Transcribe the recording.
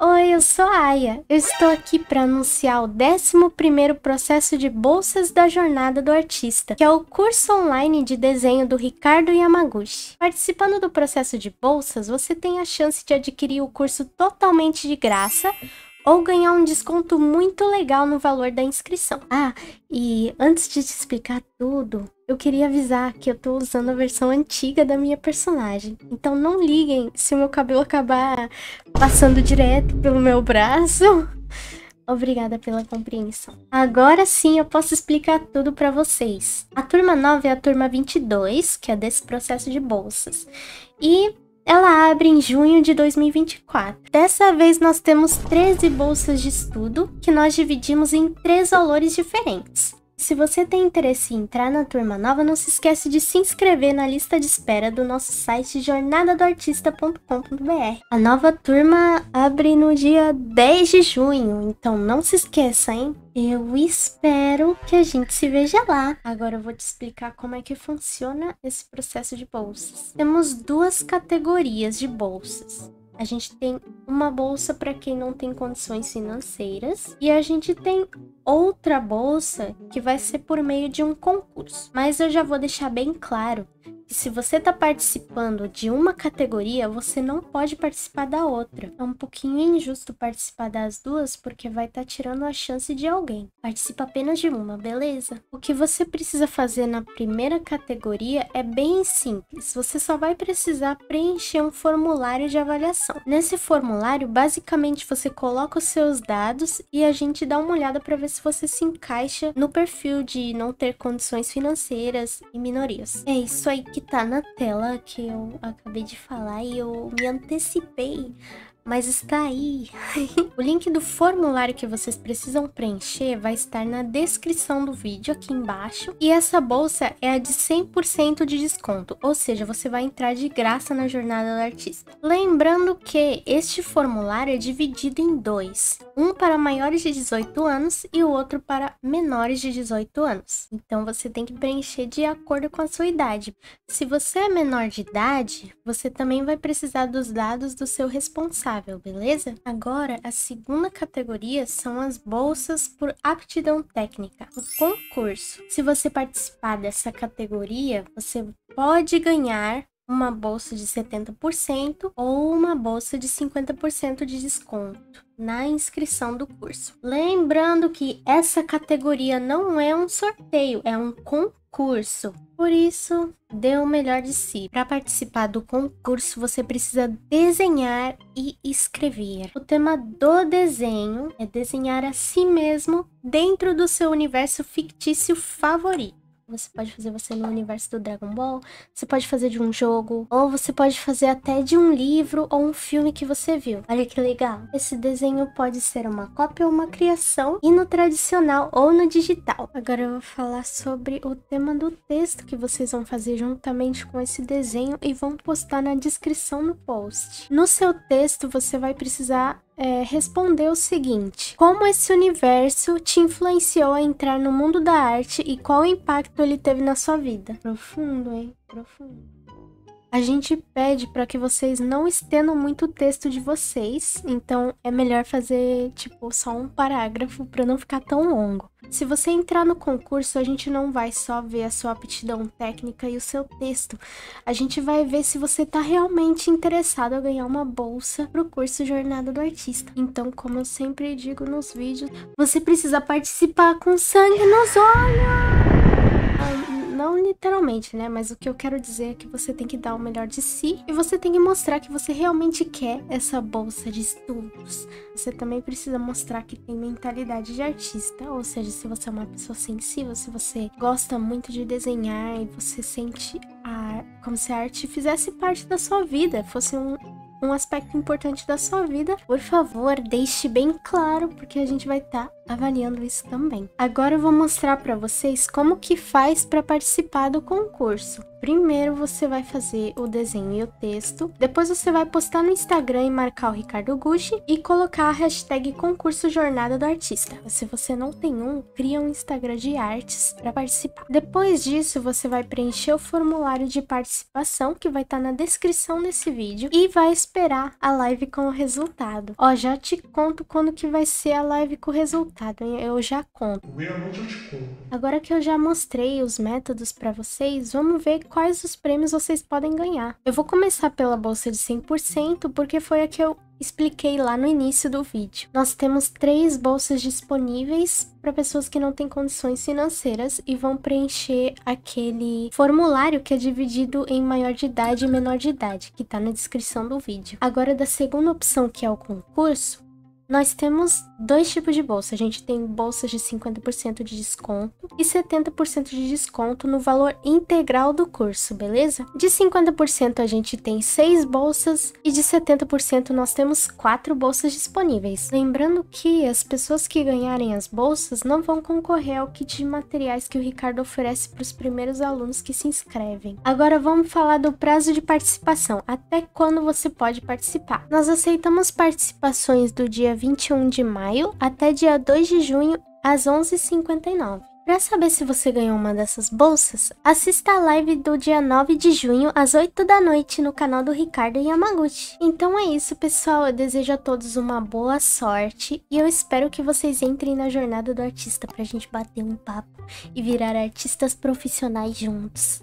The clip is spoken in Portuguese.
Oi, eu sou a Aya. Eu estou aqui para anunciar o 11º processo de bolsas da Jornada do Artista, que é o curso online de desenho do Ricardo Yamaguchi. Participando do processo de bolsas, você tem a chance de adquirir o curso totalmente de graça ou ganhar um desconto muito legal no valor da inscrição. Ah, e antes de te explicar tudo, eu queria avisar que eu tô usando a versão antiga da minha personagem. Então não liguem se o meu cabelo acabar passando direto pelo meu braço. Obrigada pela compreensão. Agora sim eu posso explicar tudo para vocês. A turma 9 é a turma 22, que é desse processo de bolsas. E ela abre em junho de 2024. Dessa vez nós temos 13 bolsas de estudo que nós dividimos em três valores diferentes. Se você tem interesse em entrar na turma nova, não se esquece de se inscrever na lista de espera do nosso site jornadadoartista.com.br. A nova turma abre no dia 10 de junho, então não se esqueça, hein? Eu espero que a gente se veja lá. Agora eu vou te explicar como é que funciona esse processo de bolsas. Temos duas categorias de bolsas. A gente tem uma bolsa para quem não tem condições financeiras e a gente tem outra bolsa que vai ser por meio de um concurso. Mas eu já vou deixar bem claro se você está participando de uma categoria, você não pode participar da outra. É um pouquinho injusto participar das duas porque vai estar tá tirando a chance de alguém. Participa apenas de uma, beleza? O que você precisa fazer na primeira categoria é bem simples. Você só vai precisar preencher um formulário de avaliação. Nesse formulário, basicamente você coloca os seus dados e a gente dá uma olhada para ver se você se encaixa no perfil de não ter condições financeiras e minorias. É isso aí que tá na tela que eu acabei de falar e eu me antecipei mas está aí. o link do formulário que vocês precisam preencher vai estar na descrição do vídeo aqui embaixo. E essa bolsa é a de 100% de desconto, ou seja, você vai entrar de graça na jornada do artista. Lembrando que este formulário é dividido em dois, um para maiores de 18 anos e o outro para menores de 18 anos. Então você tem que preencher de acordo com a sua idade. Se você é menor de idade, você também vai precisar dos dados do seu responsável beleza? Agora, a segunda categoria são as bolsas por aptidão técnica, o concurso. Se você participar dessa categoria, você pode ganhar uma bolsa de 70% ou uma bolsa de 50% de desconto na inscrição do curso. Lembrando que essa categoria não é um sorteio, é um concurso. Por isso, dê o melhor de si. Para participar do concurso, você precisa desenhar e escrever. O tema do desenho é desenhar a si mesmo dentro do seu universo fictício favorito. Você pode fazer você no universo do Dragon Ball, você pode fazer de um jogo, ou você pode fazer até de um livro ou um filme que você viu. Olha que legal. Esse desenho pode ser uma cópia ou uma criação, e no tradicional ou no digital. Agora eu vou falar sobre o tema do texto que vocês vão fazer juntamente com esse desenho e vão postar na descrição no post. No seu texto você vai precisar é, responder o seguinte: Como esse universo te influenciou a entrar no mundo da arte e qual impacto ele teve na sua vida? Profundo, hein? Profundo. A gente pede para que vocês não estendam muito o texto de vocês, então é melhor fazer tipo só um parágrafo para não ficar tão longo. Se você entrar no concurso, a gente não vai só ver a sua aptidão técnica e o seu texto. A gente vai ver se você está realmente interessado a ganhar uma bolsa para o curso Jornada do Artista. Então, como eu sempre digo nos vídeos, você precisa participar com sangue nos olhos literalmente, né? Mas o que eu quero dizer é que você tem que dar o melhor de si e você tem que mostrar que você realmente quer essa bolsa de estudos. Você também precisa mostrar que tem mentalidade de artista, ou seja, se você é uma pessoa sensível, se você gosta muito de desenhar e você sente a, como se a arte fizesse parte da sua vida, fosse um, um aspecto importante da sua vida, por favor, deixe bem claro, porque a gente vai estar tá avaliando isso também. Agora eu vou mostrar para vocês como que faz para participar do concurso. Primeiro você vai fazer o desenho e o texto, depois você vai postar no Instagram e marcar o Ricardo Gucci e colocar a hashtag concurso jornada do artista. Se você não tem um, cria um Instagram de artes para participar. Depois disso, você vai preencher o formulário de participação que vai estar tá na descrição desse vídeo e vai esperar a live com o resultado. Ó, já te conto quando que vai ser a live com o resultado, hein? eu já conto. Conto. Agora que eu já mostrei os métodos para vocês, vamos ver quais os prêmios vocês podem ganhar. Eu vou começar pela bolsa de 100% porque foi a que eu expliquei lá no início do vídeo. Nós temos três bolsas disponíveis para pessoas que não têm condições financeiras e vão preencher aquele formulário que é dividido em maior de idade e menor de idade, que está na descrição do vídeo. Agora, da segunda opção, que é o concurso, nós temos dois tipos de bolsa. A gente tem bolsas de 50% de desconto e 70% de desconto no valor integral do curso, beleza? De 50% a gente tem seis bolsas e de 70% nós temos quatro bolsas disponíveis. Lembrando que as pessoas que ganharem as bolsas não vão concorrer ao kit de materiais que o Ricardo oferece para os primeiros alunos que se inscrevem. Agora vamos falar do prazo de participação. Até quando você pode participar? Nós aceitamos participações do dia 21 de maio até dia 2 de junho às 11h59. Para saber se você ganhou uma dessas bolsas, assista a live do dia 9 de junho às 8 da noite no canal do Ricardo Yamaguchi. Então é isso, pessoal. Eu desejo a todos uma boa sorte e eu espero que vocês entrem na jornada do artista para a gente bater um papo e virar artistas profissionais juntos.